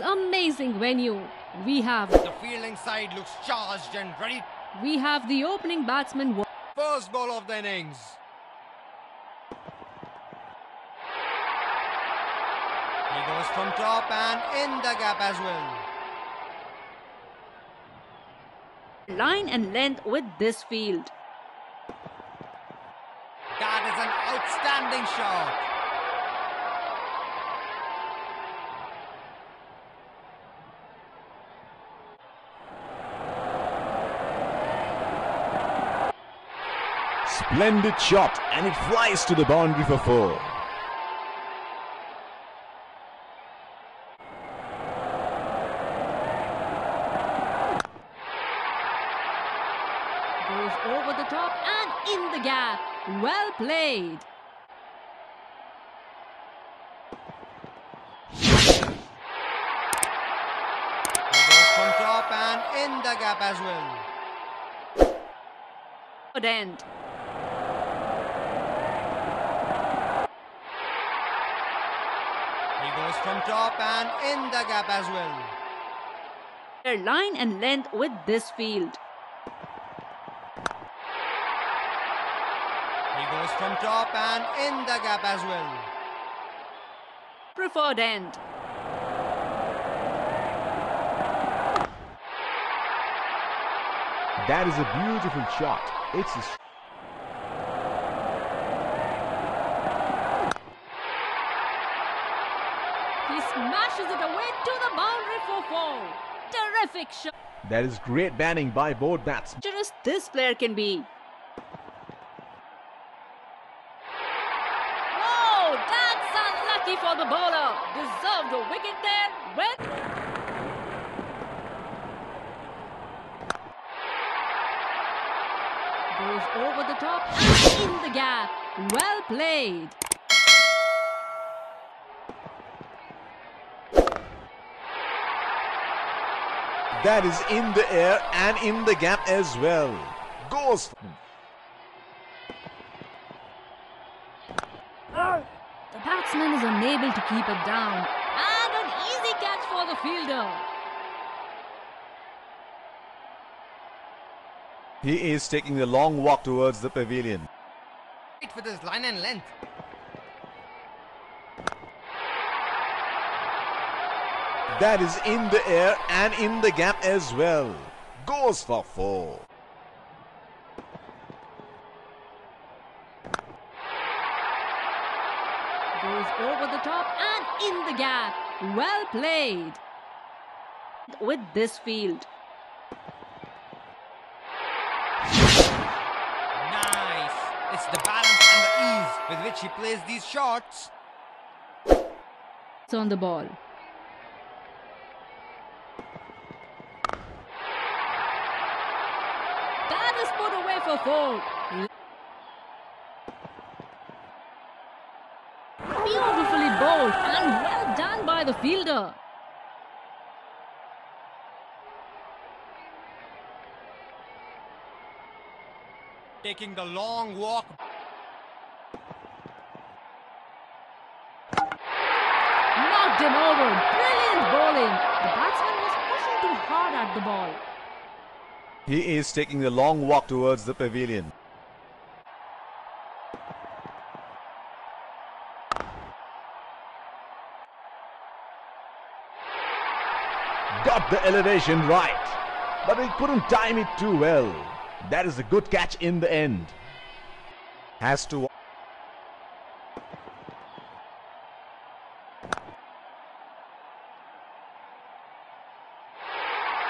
amazing venue. We have The fielding side looks charged and ready. we have the opening batsman. First ball of the innings. He goes from top and in the gap as well. Line and length with this field. That is an outstanding shot. Splendid shot and it flies to the boundary for four. Goes over the top and in the gap. Well played. He goes from top and in the gap as well. Good end. He goes from top and in the gap as well. Their Line and length with this field. He goes from top and in the gap as well. Preferred end. That is a beautiful shot. It's a He smashes it away to the boundary for four. Terrific shot. that is great banning by both bats. Dangerous this player can be. Oh, that's unlucky for the bowler. Deserved a wicket there. Well. Goes over the top in the gap. Well played. That is in the air and in the gap as well. Goes. The batsman is unable to keep it down. And an easy catch for the fielder. He is taking the long walk towards the pavilion. Right with his line and length. That is in the air and in the gap as well. Goes for four. Goes over the top and in the gap. Well played. With this field. Nice. It's the balance and the ease with which he plays these shots. It's on the ball. That is away. Beautifully bowled and well done by the fielder. Taking the long walk. Knocked him over. Brilliant bowling. The batsman was pushing too hard at the ball. He is taking the long walk towards the pavilion. Got the elevation right, but he couldn't time it too well. That is a good catch in the end. Has to.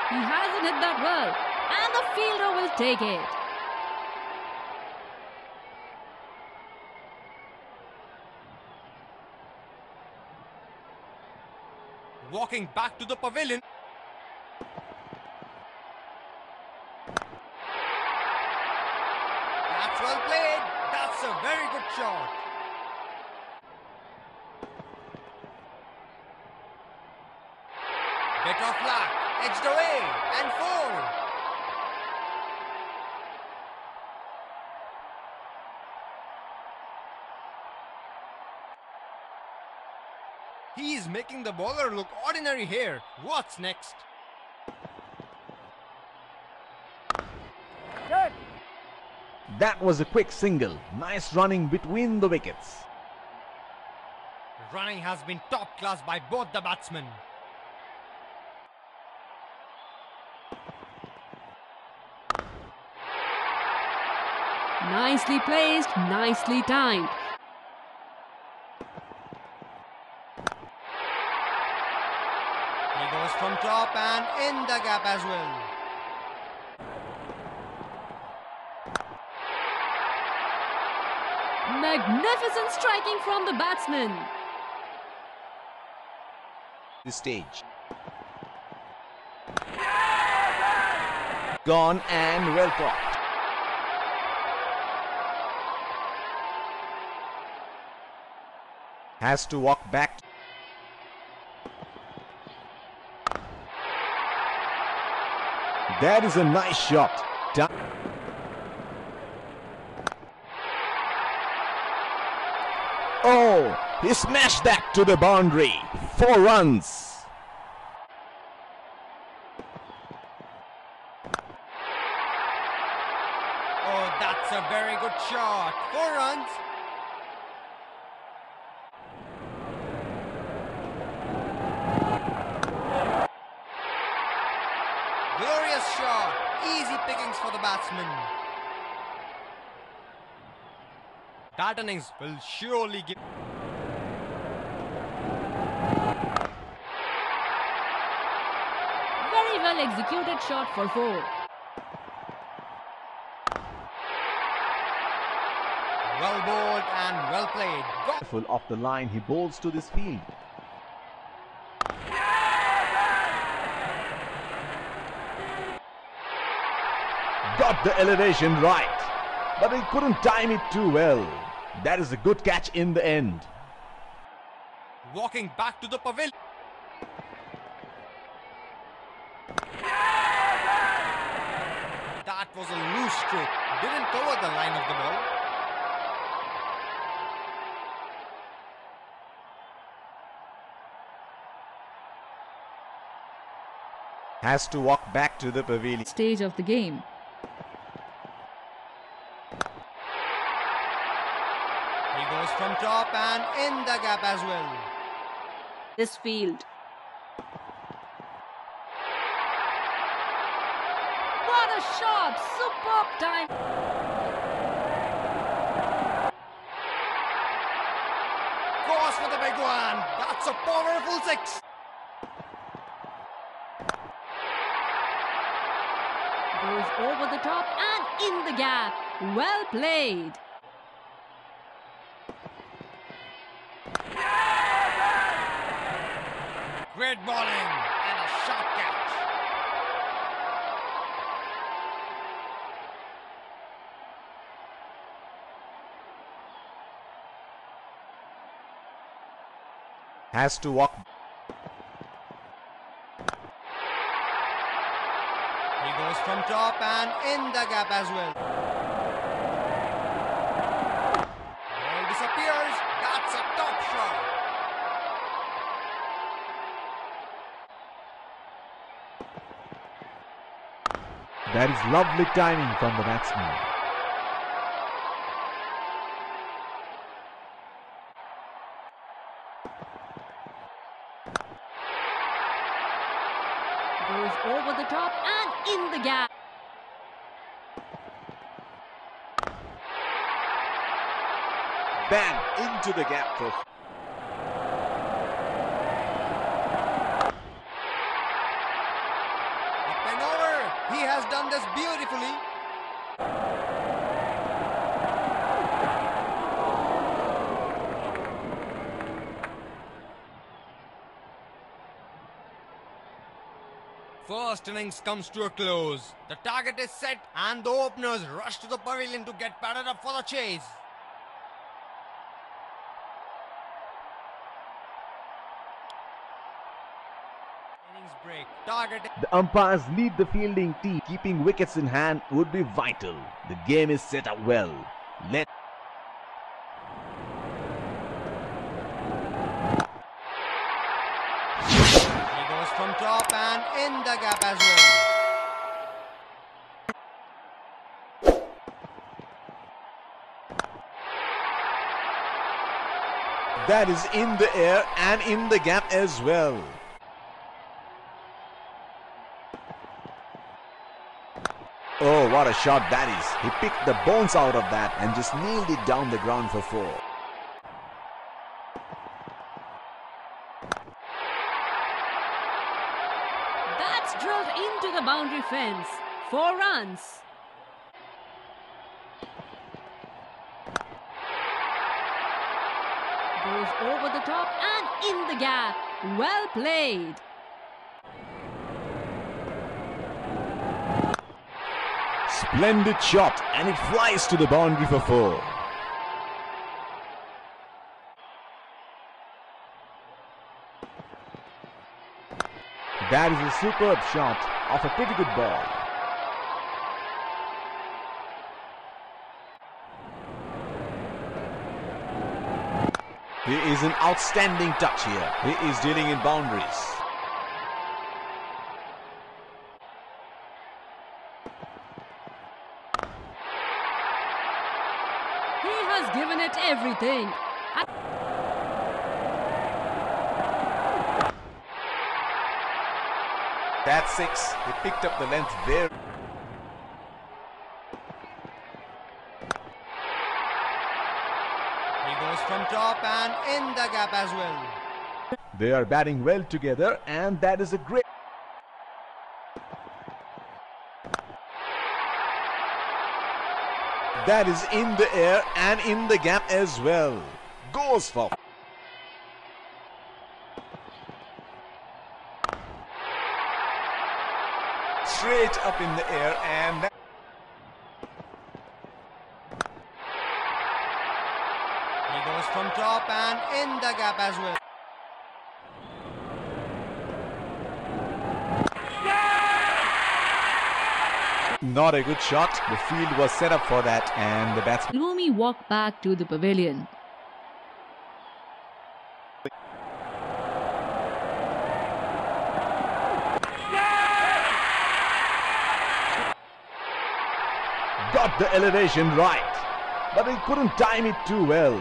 He hasn't hit that well. And the fielder take it. Walking back to the pavilion. That's well played. That's a very good shot. Bit of luck. Edged away and four. He is making the bowler look ordinary here. What's next? Good. That was a quick single. Nice running between the wickets. Running has been top class by both the batsmen. Nicely placed, nicely timed. He goes from top and in the gap as well. Magnificent striking from the batsman. The stage. Gone and well caught. Has to walk back. That is a nice shot. Oh, he smashed that to the boundary. Four runs. Oh, that's a very good shot. Four runs. Glorious shot. Easy pickings for the batsman. That innings will surely give. Very well executed shot for four. Well bowled and well played. Got Full of the line he bowls to this field. Got the elevation right, but he couldn't time it too well. That is a good catch in the end. walking back to the pavilion. That was a loose stroke. Didn't cover the line of the ball. Has to walk back to the pavilion. Stage of the game. He goes from top and in the gap as well. This field. What a shot! Superb time. Goes for the big one. That's a powerful six. Goes over the top and in the gap. Well played. Great bowling and a sharp catch. Has to walk. He goes from top and in the gap as well. Ball disappears. That's a top shot. That is lovely timing from the batsman. Goes over the top and in the gap. Bang into the gap for Up and over. This beautifully. First innings comes to a close. The target is set and the openers rush to the pavilion to get padded up for the chase. Innings break. Target The umpires lead the fielding team. Keeping wickets in hand would be vital. The game is set up well. Let He goes from top and in the gap as well. That is in the air and in the gap as well. Oh, what a shot that is. He picked the bones out of that and just nailed it down the ground for four. That's drilled into the boundary fence. Four runs. Goes over the top and in the gap. Well played. Splendid shot and it flies to the boundary for four. That is a superb shot of a pretty good ball. He is an outstanding touch here. He is dealing in boundaries. 13. That's six. He picked up the length there. He goes from top and in the gap as well. They are batting well together and that is a great... That is in the air and in the gap as well. Goes for. Straight up in the air, and. He goes from top and in the gap as well. Not a good shot. The field was set up for that, and the batsman. Lumi walked back to the pavilion. got the elevation right, but he couldn't time it too well.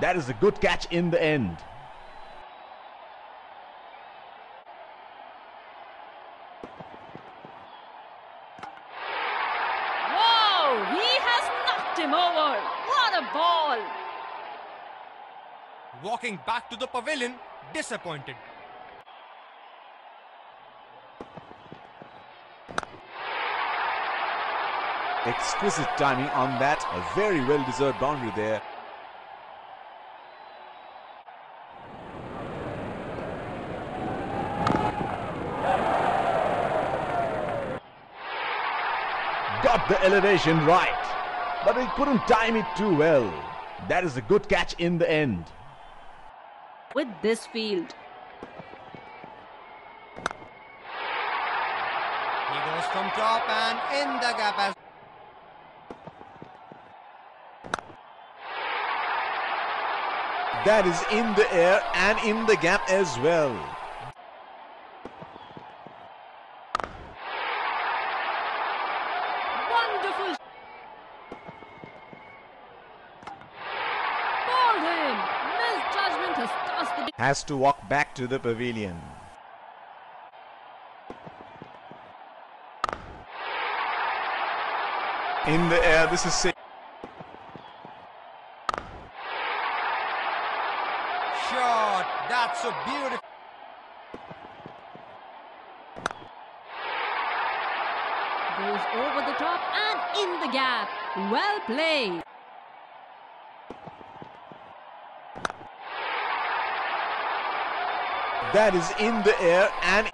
That is a good catch in the end. Whoa! He has knocked him over. What a ball! Walking back to the pavilion, disappointed. Exquisite timing on that. A very well deserved boundary there. Got the elevation right, but he couldn't time it too well. That is a good catch in the end. With this field, He goes from top and in the gap as That is in the air and in the gap as well. wonderful. Bowled him. Misjudgment has tossed the. Has to walk back to the pavilion. In the air, this is safe. shot. That's so beautiful. Goes over the top and in the gap. Well played. That is in the air and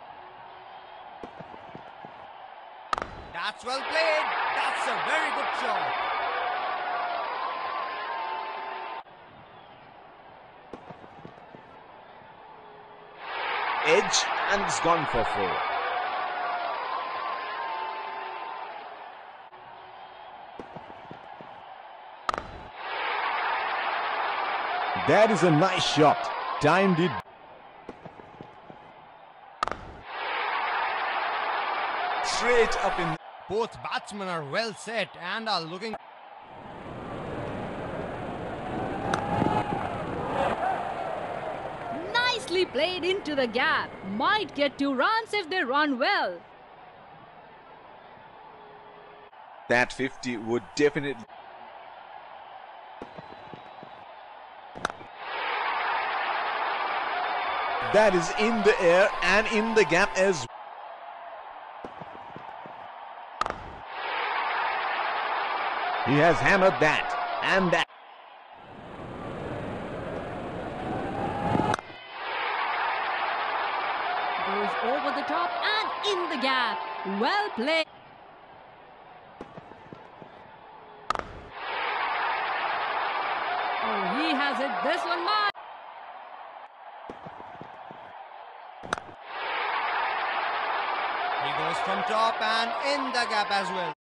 That's well played. That's a very good shot. edge and it's gone for four. That is a nice shot. Timed it. straight up in. Both batsmen are well set and are looking. Nicely played into the gap. Might get two runs if they run well. That 50 would definitely. That is in the air and in the gap as He has hammered that and that. Goes over the top and in the gap. Well played. Oh, he has hit this one much. He goes from top and in the gap as well.